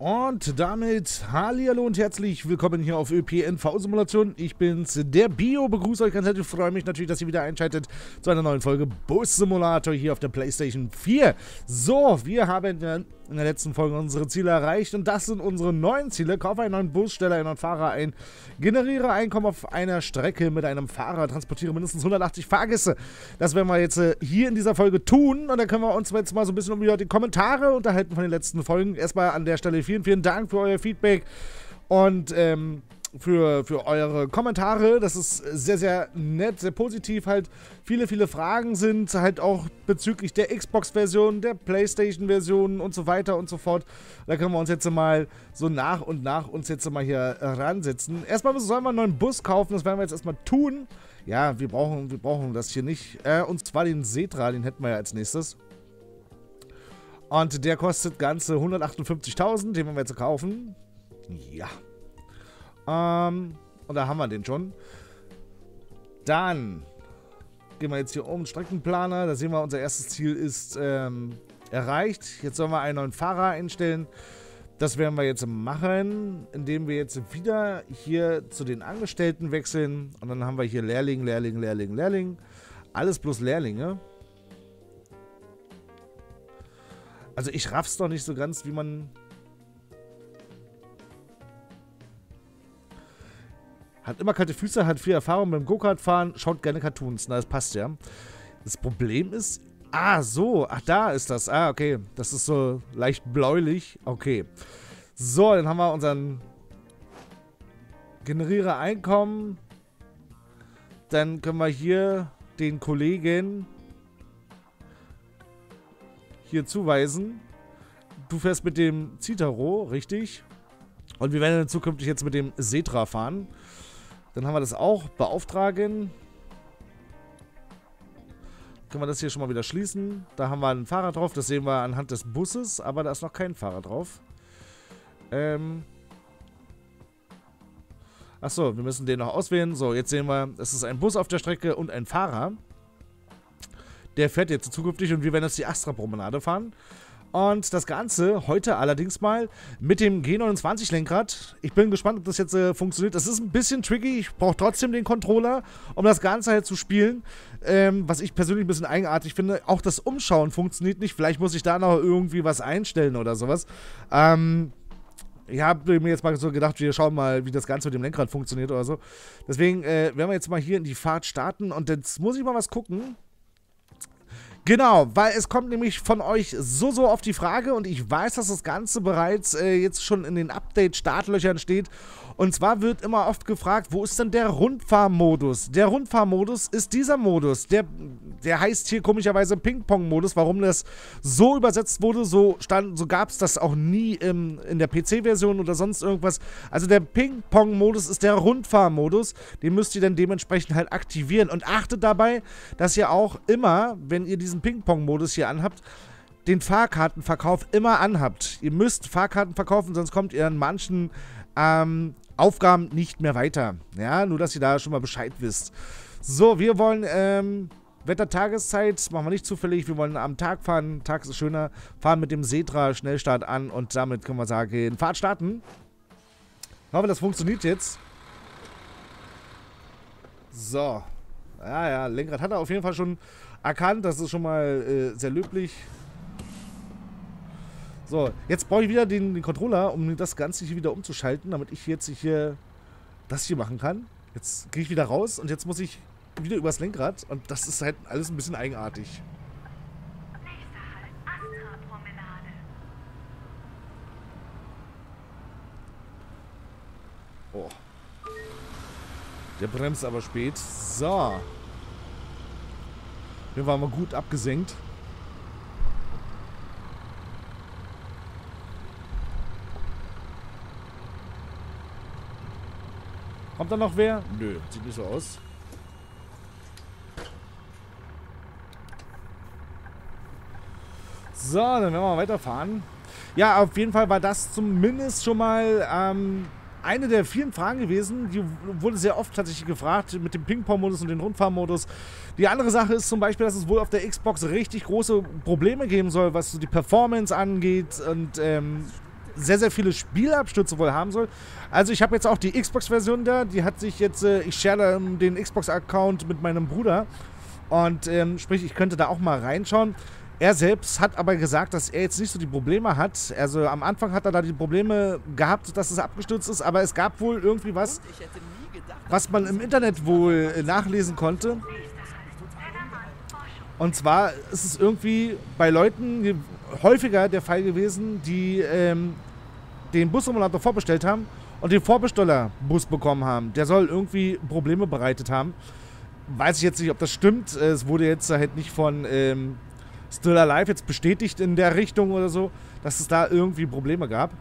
Und damit Hallihallo und herzlich willkommen hier auf ÖPNV-Simulation. Ich bin's, der Bio, begrüße euch ganz herzlich, freue mich natürlich, dass ihr wieder einschaltet zu einer neuen Folge Bus-Simulator hier auf der Playstation 4. So, wir haben in der, letzten Folge unsere Ziele erreicht und das sind unsere neuen Ziele. Kaufe einen neuen Bus, stelle einen neuen Fahrer ein, generiere Einkommen auf einer Strecke mit einem Fahrer, transportiere mindestens 180 Fahrgäste. Das werden wir jetzt äh, hier in dieser Folge tun und dann können wir uns jetzt mal so ein bisschen um die Kommentare unterhalten von den letzten Folgen. Erstmal an der Stelle vielen, vielen Dank für euer Feedback und ähm, für, für eure Kommentare. Das ist sehr, sehr nett, sehr positiv. Halt viele, viele Fragen sind halt auch bezüglich der Xbox-Version, der PlayStation-Version und so weiter und so fort. Da können wir uns jetzt mal so nach und nach uns jetzt mal hier ransetzen. Erstmal sollen wir einen neuen Bus kaufen. Das werden wir jetzt erstmal tun. Ja, wir brauchen, wir brauchen das hier nicht. Äh, und zwar den Setra, den hätten wir ja als nächstes. Und der kostet ganze 158.000, den wollen wir jetzt kaufen. Ja. Ähm, und da haben wir den schon. Dann gehen wir jetzt hier um, Streckenplaner. Da sehen wir, unser erstes Ziel ist ähm, erreicht. Jetzt sollen wir einen neuen Fahrer einstellen. Das werden wir jetzt machen, indem wir jetzt wieder hier zu den Angestellten wechseln. Und dann haben wir hier Lehrling, Lehrling, Lehrling, Lehrling. Alles bloß Lehrlinge. Also ich raff's doch nicht so ganz, wie man... Hat immer kalte Füße, hat viel Erfahrung beim Go-Kart fahren, schaut gerne Cartoons. Na, das passt ja. Das Problem ist... Ah, so. Ach, da ist das. Ah, okay. Das ist so leicht bläulich. Okay. So, dann haben wir unseren Generiere Einkommen. Dann können wir hier den Kollegen hier zuweisen. Du fährst mit dem Citaro, richtig? Und wir werden zukünftig jetzt mit dem Setra fahren. Dann haben wir das auch. Beauftragen. Können wir das hier schon mal wieder schließen. Da haben wir einen Fahrer drauf. Das sehen wir anhand des Busses. Aber da ist noch kein Fahrer drauf. Ähm. Achso, wir müssen den noch auswählen. So, jetzt sehen wir, es ist ein Bus auf der Strecke und ein Fahrer. Der fährt jetzt zukünftig und wir werden jetzt die Astra-Promenade fahren. Und das Ganze heute allerdings mal mit dem G29-Lenkrad. Ich bin gespannt, ob das jetzt äh, funktioniert. Das ist ein bisschen tricky. Ich brauche trotzdem den Controller, um das Ganze halt zu spielen. Ähm, was ich persönlich ein bisschen eigenartig finde. Auch das Umschauen funktioniert nicht. Vielleicht muss ich da noch irgendwie was einstellen oder sowas. Ähm, ich habe mir jetzt mal so gedacht, wir schauen mal, wie das Ganze mit dem Lenkrad funktioniert oder so. Deswegen äh, werden wir jetzt mal hier in die Fahrt starten. Und jetzt muss ich mal was gucken. Genau, weil es kommt nämlich von euch so, so auf die Frage und ich weiß, dass das Ganze bereits äh, jetzt schon in den Update-Startlöchern steht. Und zwar wird immer oft gefragt, wo ist denn der Rundfahrmodus? Der Rundfahrmodus ist dieser Modus. Der, der heißt hier komischerweise Ping-Pong-Modus. Warum das so übersetzt wurde, so, so gab es das auch nie im, in der PC-Version oder sonst irgendwas. Also der Ping-Pong-Modus ist der Rundfahrmodus. Den müsst ihr dann dementsprechend halt aktivieren. Und achtet dabei, dass ihr auch immer, wenn ihr diesen Ping-Pong-Modus hier anhabt, den Fahrkartenverkauf immer anhabt. Ihr müsst Fahrkarten verkaufen, sonst kommt ihr an manchen ähm, Aufgaben nicht mehr weiter. Ja, nur dass ihr da schon mal Bescheid wisst. So, wir wollen, ähm, Wetter, Tageszeit, machen wir nicht zufällig. Wir wollen am Tag fahren, tags ist schöner. Fahren mit dem Setra Schnellstart an und damit können wir sagen, Fahrt starten. Ich hoffe, das funktioniert jetzt. So. Ja, ja, Lenkrad hat er auf jeden Fall schon erkannt. Das ist schon mal äh, sehr löblich. So, jetzt brauche ich wieder den, den, Controller, um das Ganze hier wieder umzuschalten, damit ich jetzt hier das hier machen kann. Jetzt gehe ich wieder raus und jetzt muss ich wieder übers Lenkrad und das ist halt alles ein bisschen eigenartig. Oh. Der bremst aber spät. So. Den waren wir gut abgesenkt. Kommt da noch wer? Nö, sieht nicht so aus. So, dann werden wir mal weiterfahren. Ja, auf jeden Fall war das zumindest schon mal ähm, eine der vielen Fragen gewesen. Die wurde sehr oft tatsächlich gefragt mit dem Ping-Pong-Modus und dem Rundfahrmodus. Die andere Sache ist zum Beispiel, dass es wohl auf der Xbox richtig große Probleme geben soll, was so die Performance angeht und ähm, sehr, sehr viele Spielabstürze wohl haben soll. Also ich habe jetzt auch die Xbox-Version da, die hat sich jetzt, äh, ich share den Xbox-Account mit meinem Bruder und ähm, sprich, ich könnte da auch mal reinschauen. Er selbst hat aber gesagt, dass er jetzt nicht so die Probleme hat. Also am Anfang hat er da die Probleme gehabt, dass es abgestürzt ist, aber es gab wohl irgendwie was, was man im Internet wohl äh, nachlesen konnte. Und zwar ist es irgendwie bei Leuten häufiger der Fall gewesen, die ähm, den Bussimulator vorbestellt haben und den Vorbestellerbus bekommen haben. Der soll irgendwie Probleme bereitet haben. Weiß ich jetzt nicht, ob das stimmt. Es wurde jetzt halt nicht von ähm, Still Alive jetzt bestätigt in der Richtung oder so, dass es da irgendwie Probleme gab.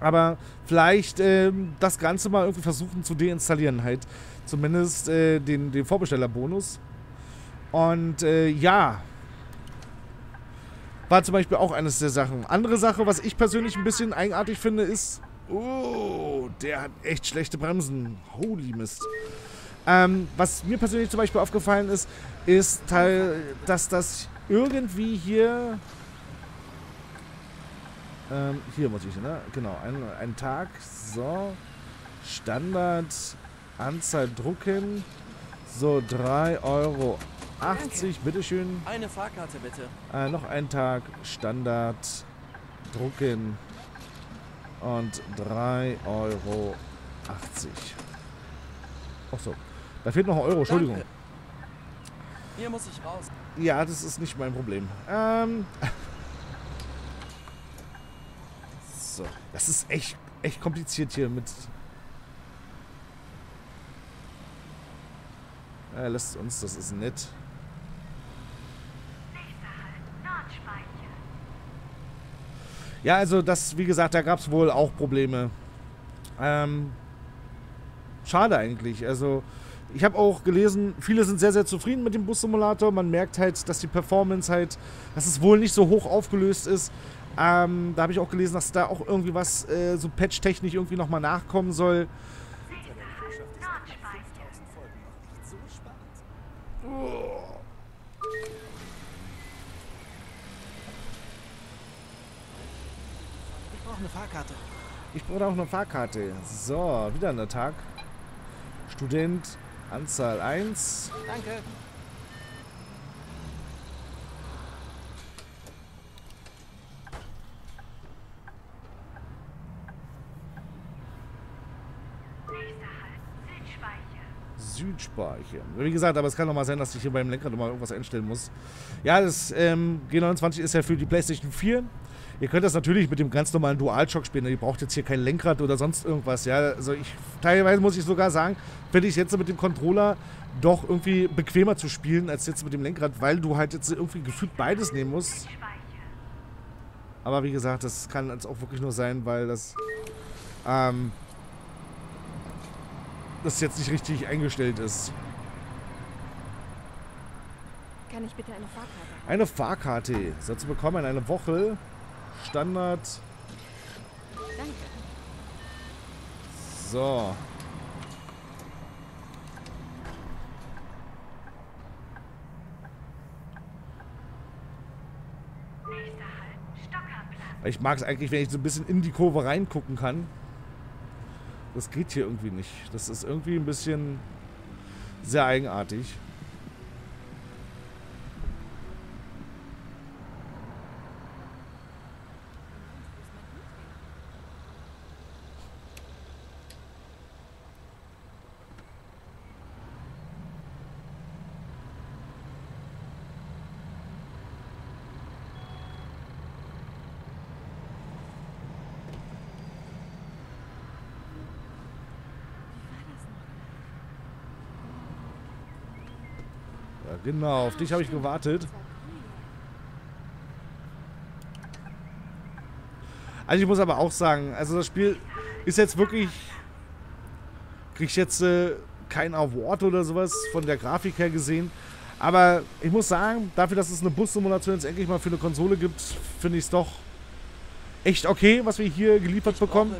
Aber vielleicht ähm, das Ganze mal irgendwie versuchen zu deinstallieren, halt. Zumindest äh, den, den Vorbestellerbonus. Und äh, ja. War zum Beispiel auch eines der Sachen. Andere Sache, was ich persönlich ein bisschen eigenartig finde, ist. Oh, der hat echt schlechte Bremsen. Holy Mist. Ähm, was mir persönlich zum Beispiel aufgefallen ist, ist, dass das irgendwie hier... Ähm, hier muss ich, ne? Genau, ein, ein Tag. So. Standard. Anzahl drucken. So, 3,80 Euro. Bitteschön. Eine Fahrkarte bitte. Äh, noch ein Tag. Standard. Drucken. Und 3,80 Euro. Ach so. Da fehlt noch ein Euro, Entschuldigung. Danke. Hier muss ich raus. Ja, das ist nicht mein Problem. Ähm. So. Das ist echt, echt kompliziert hier mit. Er lässt uns, das ist nett. Ja, also das, wie gesagt, da gab es wohl auch Probleme. Ähm, schade eigentlich. Also ich habe auch gelesen, viele sind sehr, sehr zufrieden mit dem Bus-Simulator. Man merkt halt, dass die Performance halt, dass es wohl nicht so hoch aufgelöst ist. Ähm, da habe ich auch gelesen, dass da auch irgendwie was äh, so patch-technisch irgendwie nochmal nachkommen soll. Ich brauche eine Fahrkarte. Ich brauche auch eine Fahrkarte. So, wieder ein Tag. Student Anzahl 1. Danke. Südspeicher. Wie gesagt, aber es kann doch mal sein, dass ich hier beim Lenkrad mal irgendwas einstellen muss. Ja, das ähm, G29 ist ja für die PlayStation 4. Ihr könnt das natürlich mit dem ganz normalen DualShock spielen. Ihr braucht jetzt hier kein Lenkrad oder sonst irgendwas. Ja, also ich teilweise muss ich sogar sagen, finde ich jetzt mit dem Controller doch irgendwie bequemer zu spielen als jetzt mit dem Lenkrad, weil du halt jetzt irgendwie gefühlt beides nehmen musst. Aber wie gesagt, das kann jetzt auch wirklich nur sein, weil das ähm, das jetzt nicht richtig eingestellt ist. Kann ich bitte eine Fahrkarte? Eine Fahrkarte. Soll zu bekommen in einer Woche. Standard. So. Ich mag es eigentlich, wenn ich so ein bisschen in die Kurve reingucken kann. Das geht hier irgendwie nicht. Das ist irgendwie ein bisschen sehr eigenartig. Genau, auf dich habe ich gewartet. Also ich muss aber auch sagen, also das Spiel ist jetzt wirklich... Krieg ich jetzt äh, kein Award oder sowas von der Grafik her gesehen. Aber ich muss sagen, dafür, dass es eine Bus-Simulation jetzt endlich mal für eine Konsole gibt, finde ich es doch echt okay, was wir hier geliefert bekommen.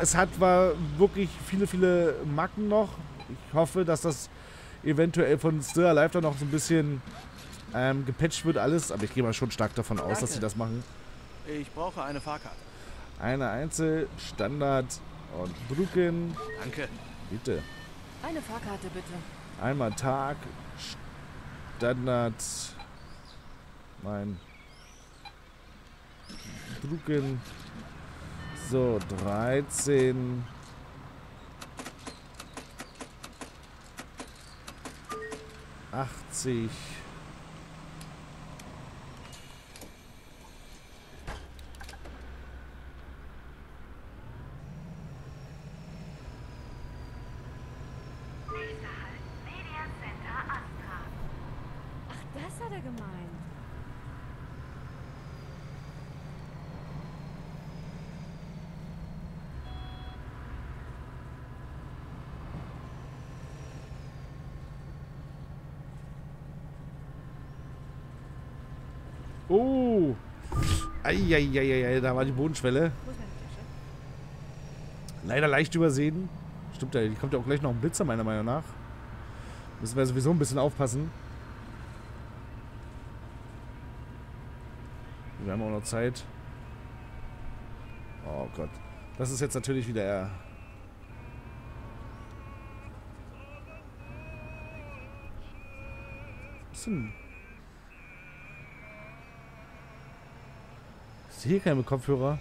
Es hat war wirklich viele, viele Macken noch. Ich hoffe, dass das eventuell von Still Alive dann noch so ein bisschen ähm, gepatcht wird alles. Aber ich gehe mal schon stark davon aus, Danke. dass sie das machen. Ich brauche eine Fahrkarte. Eine Einzel, Standard und drücken. Danke. Bitte. Eine Fahrkarte bitte. Einmal Tag, Standard. Nein. Drucken. So, 13. 80. Eieieiei, da war die Bodenschwelle. Leider leicht übersehen. Stimmt die kommt ja auch gleich noch ein Blitzer, meiner Meinung nach. Müssen wir sowieso ein bisschen aufpassen. Wir haben auch noch Zeit. Oh Gott. Das ist jetzt natürlich wieder... Was Ich sehe keine Kopfhörer.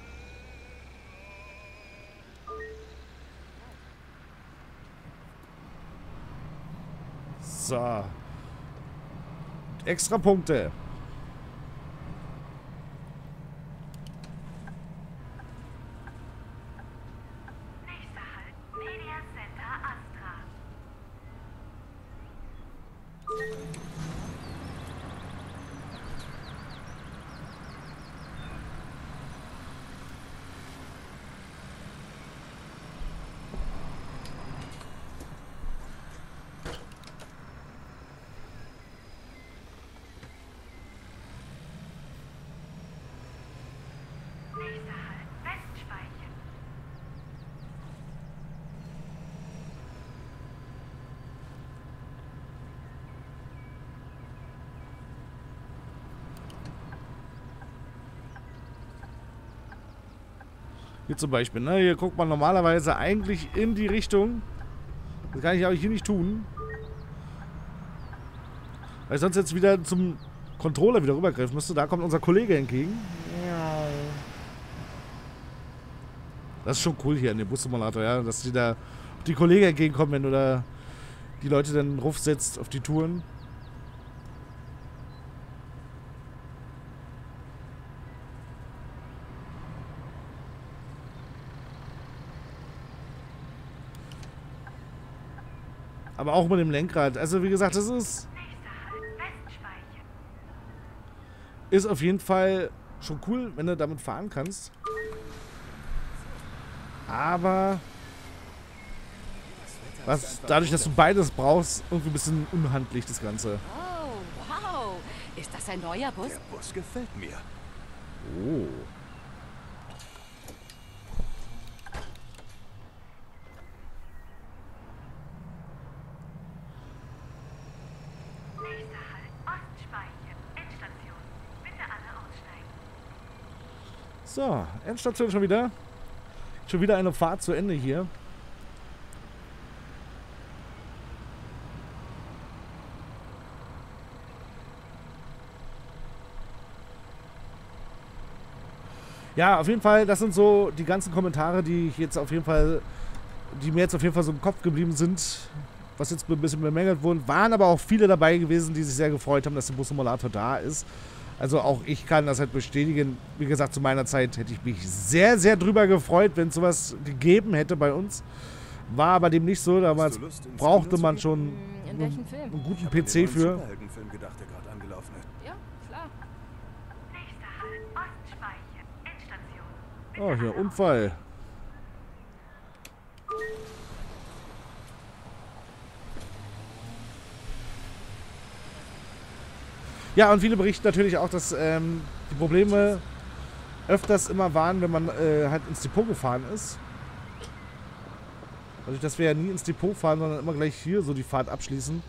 So. Extra Punkte. Hier zum Beispiel, ne? Hier guckt man normalerweise eigentlich in die Richtung. Das kann ich aber hier nicht tun. Weil ich sonst jetzt wieder zum Controller wieder rübergreifen müsste. Da kommt unser Kollege entgegen. Das ist schon cool hier in dem Bussimulator, ja. Dass die da die Kollegen entgegenkommen, wenn du da die Leute dann Ruf setzt auf die Touren. Aber auch mit dem Lenkrad. Also wie gesagt, das ist, ist auf jeden Fall schon cool, wenn du damit fahren kannst. Aber was, dadurch, dass du beides brauchst, irgendwie ein bisschen unhandlich das Ganze. Oh, wow. Ist das ein neuer Bus? Der Bus gefällt mir. Oh. Nächster Halt, Ostspeicher. Endstation. Bitte alle aussteigen. So, Endstation schon wieder. Schon wieder eine Fahrt zu Ende hier. Ja, auf jeden Fall, das sind so die ganzen Kommentare, die ich jetzt auf jeden Fall, die mir jetzt auf jeden Fall so im Kopf geblieben sind, was jetzt ein bisschen bemängelt wurden. Waren aber auch viele dabei gewesen, die sich sehr gefreut haben, dass der Bus-Simulator da ist. Also auch ich kann das halt bestätigen. Wie gesagt, zu meiner Zeit hätte ich mich sehr, sehr drüber gefreut, wenn es sowas gegeben hätte bei uns. War aber dem nicht so. Damals brauchte man schon Hm, Film? einen guten PC für. Gedacht, der gerade angelaufen ist. Ja, klar. Nächster Halt, Ostspeicher. Endstation. Bitte Oh, hier, Unfall. Ja, und viele berichten natürlich auch, dass ähm, die Probleme öfters immer waren, wenn man äh, halt ins Depot gefahren ist. Dadurch, dass wir ja nie ins Depot fahren, sondern immer gleich hier so die Fahrt abschließen,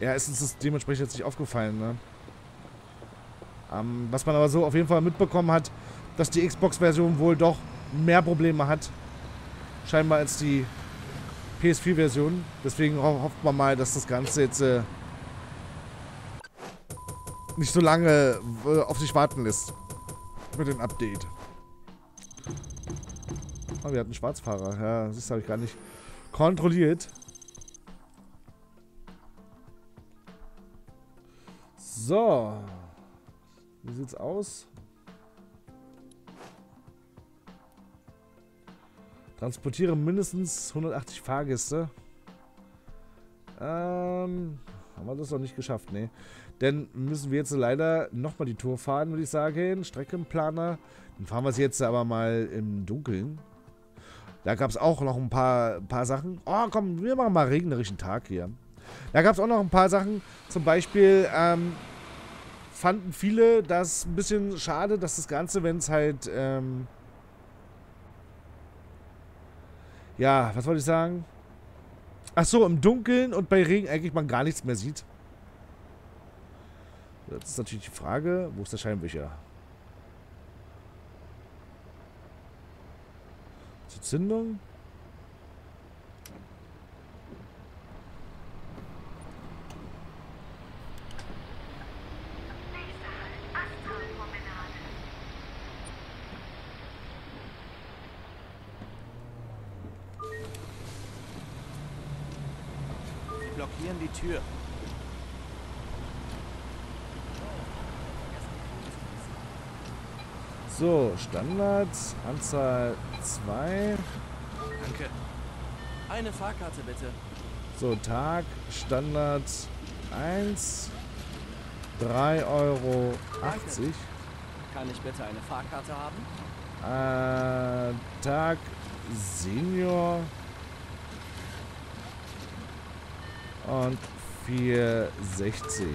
ja, ist uns das dementsprechend jetzt nicht aufgefallen, ne? Ähm, was man aber so auf jeden Fall mitbekommen hat, dass die Xbox-Version wohl doch mehr Probleme hat. Scheinbar als die PS4-Version. Deswegen ho hofft man mal, dass das Ganze jetzt äh, nicht so lange äh, auf sich warten lässt. Mit dem Update. Oh, wir hatten Schwarzfahrer. Ja, das habe ich gar nicht kontrolliert. So. Wie sieht's aus? Transportiere mindestens 180 Fahrgäste. Ähm, haben wir das noch nicht geschafft, ne? Denn müssen wir jetzt leider nochmal die Tour fahren, würde ich sagen. Streckenplaner. Dann fahren wir es jetzt aber mal im Dunkeln. Da gab es auch noch ein paar, paar Sachen. Oh, komm, wir machen mal regnerischen Tag hier. Da gab es auch noch ein paar Sachen. Zum Beispiel ähm, fanden viele das ein bisschen schade, dass das Ganze, wenn es halt... Ähm, ja, was wollte ich sagen? Ach so, im Dunkeln und bei Regen eigentlich man gar nichts mehr sieht. Jetzt ist natürlich die Frage, wo ist der Scheinwischer? Zur Zündung? Blockieren die Tür. So, Standard, Anzahl 2. Danke. Eine Fahrkarte bitte. So, Tag, Standard 1. 3,80 Euro. Kann ich bitte eine Fahrkarte haben? Äh, Tag, Senior. Und 4,60.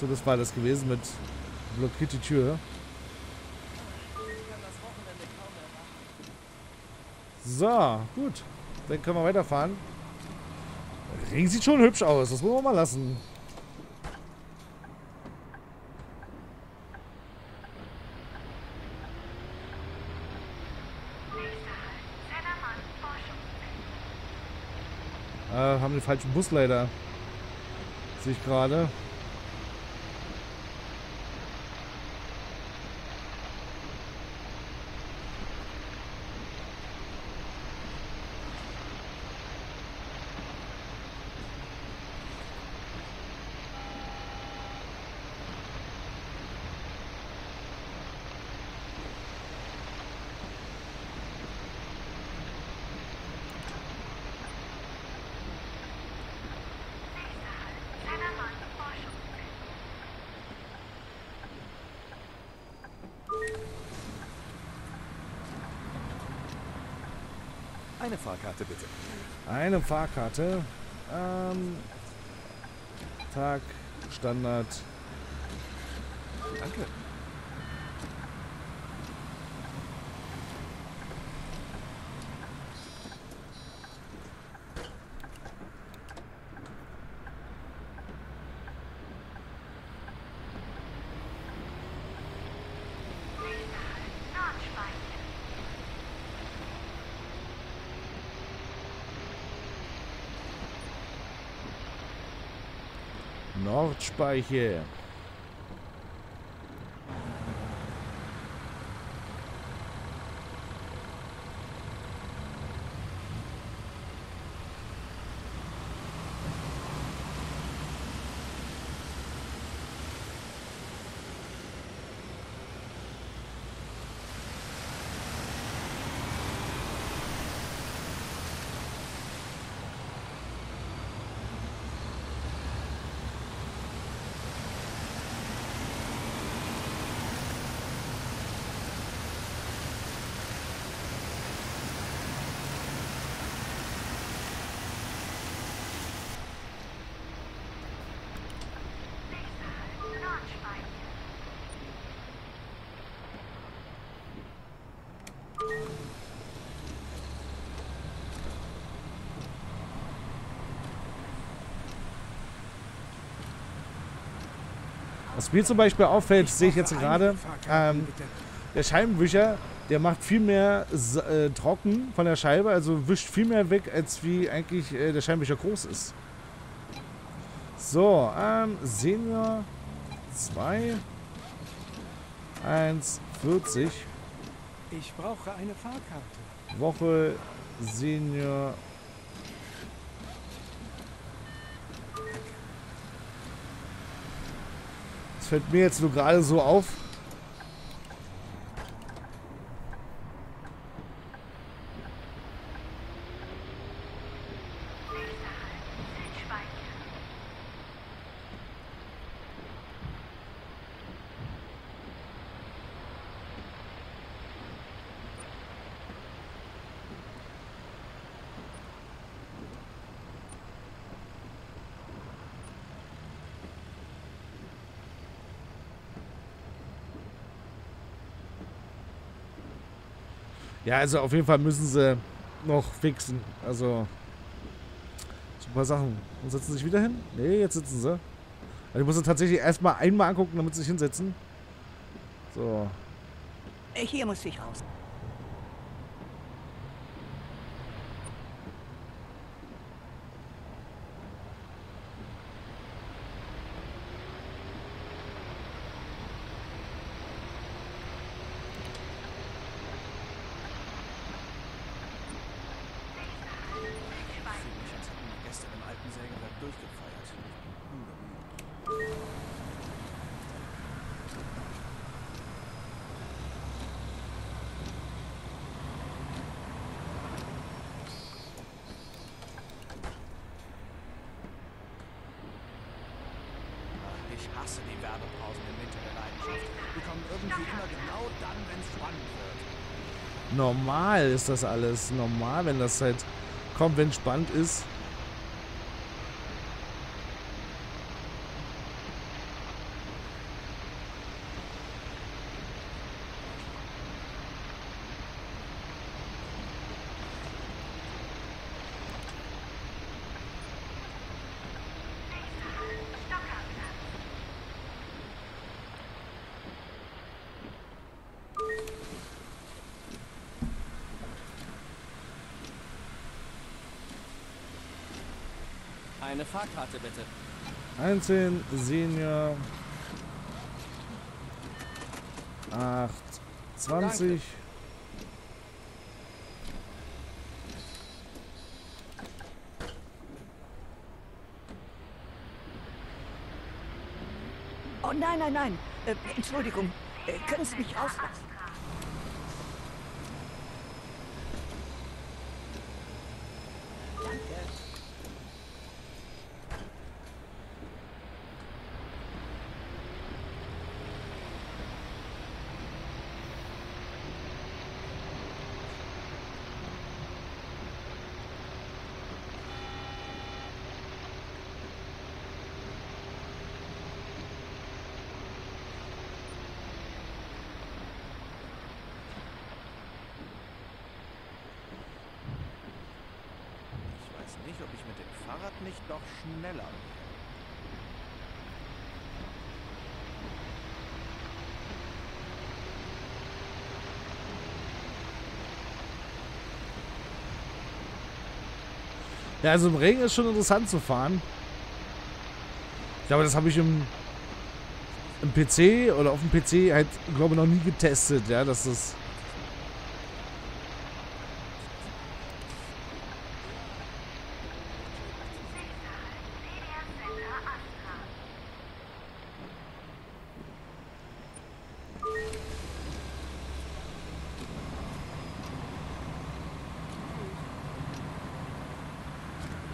So, das war das gewesen mit blockiert die Tür. So, gut. Dann können wir weiterfahren. Ring sieht schon hübsch aus. Das wollen wir mal lassen. Nächster Halt, Zellermann, Forschungszentrum. Äh, haben den falschen Bus leider. Sehe gerade. Eine Fahrkarte bitte. Eine Fahrkarte. Ähm, Tag, Standard. Danke. by here. Was mir zum Beispiel auffällt, sehe ich jetzt gerade, ähm, der Scheibenwischer, der macht viel mehr äh, trocken von der Scheibe, also wischt viel mehr weg, als wie eigentlich äh, der Scheibenwischer groß ist. So, ähm, Senior 2 1,40 Ich brauche eine Fahrkarte. Woche Senior. Fällt mir jetzt nur gerade so auf. Ja, also auf jeden Fall müssen sie noch fixen. Also. Super Sachen. Und setzen sie sich wieder hin? Nee, jetzt sitzen sie. Also ich muss sie tatsächlich erstmal einmal angucken, damit sie sich hinsetzen. So. Hier muss ich raus. Fühlt mich, als hätten wir gestern im alten Sägewerk durchgefeiert. Ach, Ich hasse die Werbepausen im Winter der Leidenschaft. Die kommen irgendwie immer genau dann, wenn es spannend wird. Normal ist das alles. Normal, wenn das halt kommt, wenn spannend ist. Eine Fahrkarte bitte. 19, Senior. 8, 20. Oh nein, nein, nein. Äh, Entschuldigung. Äh, können Sie mich rauslassen? Danke. Ich weiß nicht, ob ich mit dem Fahrrad nicht noch schneller. Ja, also im Regen ist schon interessant zu fahren. Ich glaube, das habe ich im, im PC oder auf dem PC halt, glaube ich, noch nie getestet, ja, dass das.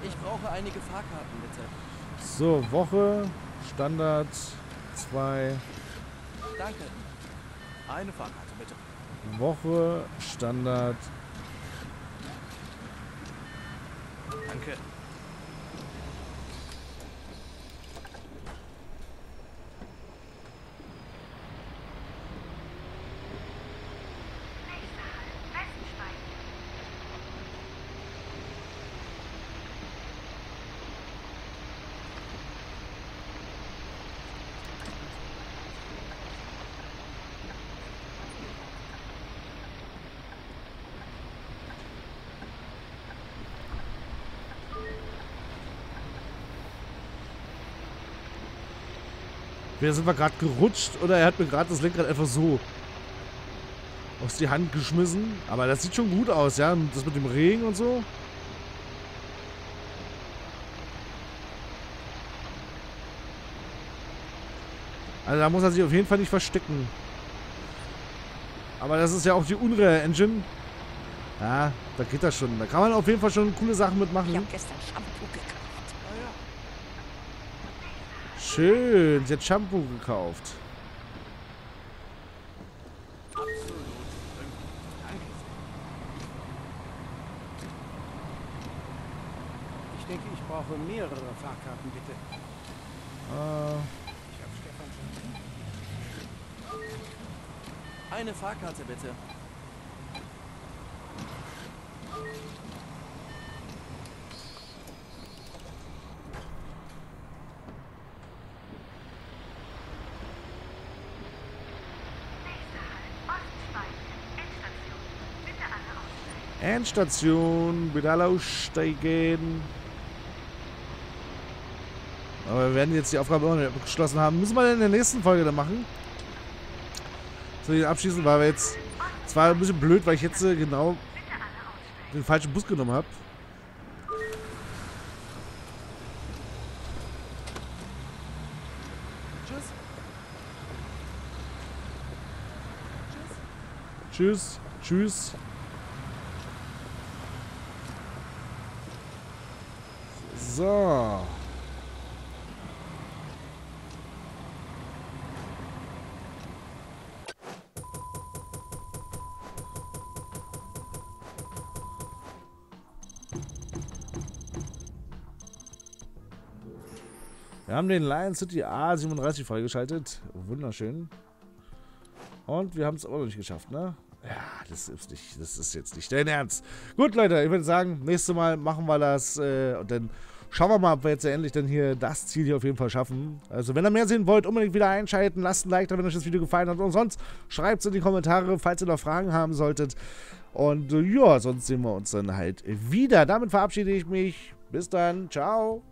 Ich brauche einige Fahrkarten bitte. So, Woche, Standard 2, Danke. Eine Fahrkarte bitte. Woche, Standard. Danke. Entweder sind wir gerade gerutscht oder er hat mir gerade das Lenkrad einfach so aus die Hand geschmissen. Aber das sieht schon gut aus, ja. Das mit dem Regen und so. Also da muss er sich auf jeden Fall nicht verstecken. Aber das ist ja auch die Unreal Engine. Ja, da geht das schon. Da kann man auf jeden Fall schon coole Sachen Ich mitmachen. habe gestern Shampoo gekauft. Schön, sie hat Shampoo gekauft. Absolut. Danke. Ich denke, ich brauche mehrere Fahrkarten, bitte. Ich habe Stefan schon. Eine Fahrkarte bitte. Endstation. Bitte alle aussteigen. Aber wir werden jetzt die Aufgabe noch nicht abgeschlossen haben. Müssen wir in der nächsten Folge dann machen. So, den abschließen, weil wir jetzt. Es war ein bisschen blöd, weil ich jetzt äh, genau den falschen Bus genommen habe. Tschüss. Tschüss. Tschüss. So. Wir haben den Lion City A37 freigeschaltet. Wunderschön. Und wir haben es auch noch nicht geschafft, ne? Ja, das ist nicht, das ist jetzt nicht dein Ernst. Gut, Leute, ich würde sagen, nächstes Mal machen wir das äh, und dann schauen wir mal, ob wir jetzt endlich dann hier das Ziel hier auf jeden Fall schaffen. Also, wenn ihr mehr sehen wollt, unbedingt wieder einschalten. Lasst ein Like da, wenn euch das Video gefallen hat. Und sonst schreibt es in die Kommentare, falls ihr noch Fragen haben solltet. Und äh, ja, sonst sehen wir uns dann halt wieder. Damit verabschiede ich mich. Bis dann. Ciao.